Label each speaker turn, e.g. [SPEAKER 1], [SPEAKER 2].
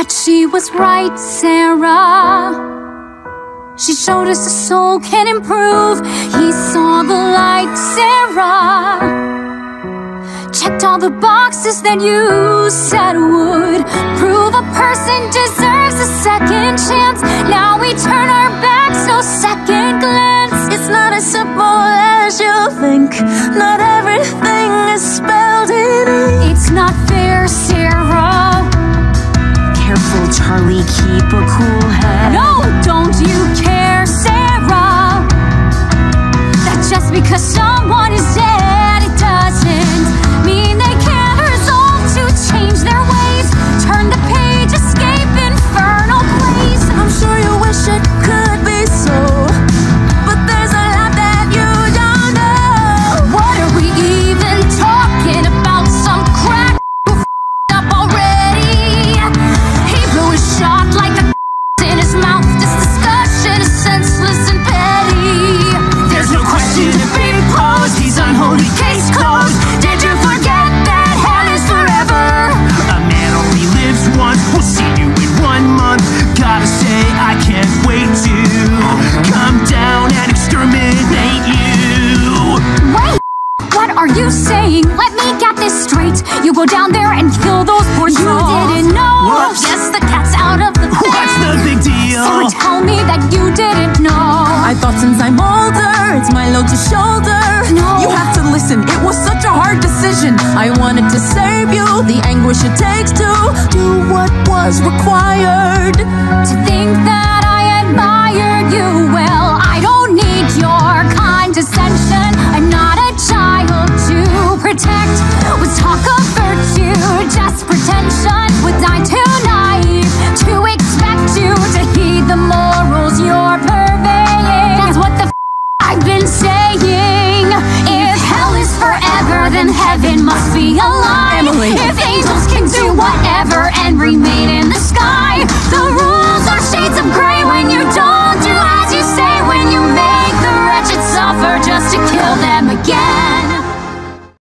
[SPEAKER 1] But she was right, Sera. She showed us a soul can improve. He saw the light, Sera. Checked all the boxes that you said would prove a person deserves a second chance. Now we turn our backs, no second glance.
[SPEAKER 2] It's not as simple as you think. Not A cool head.
[SPEAKER 1] No, don't you care, Sera? That just because someone
[SPEAKER 2] you
[SPEAKER 1] saying? Let me get this straight. You go down there and kill those poor You didn't know.
[SPEAKER 3] Whoops.
[SPEAKER 1] Yes, the cat's out of the bag.
[SPEAKER 3] What's the big deal?
[SPEAKER 1] So tell me that you didn't know.
[SPEAKER 2] I thought since I'm older, it's my load to shoulder.
[SPEAKER 1] No.
[SPEAKER 2] You have to listen, it was such a hard decision. I wanted to save you, the anguish it takes to do what was required.
[SPEAKER 1] To think that pretension. Would die too naive to expect you to heed the morals you're purveying. That's what the f- I've been saying. If hell is forever, then heaven must be a lie.
[SPEAKER 2] Emily.
[SPEAKER 1] If angels can do whatever and remain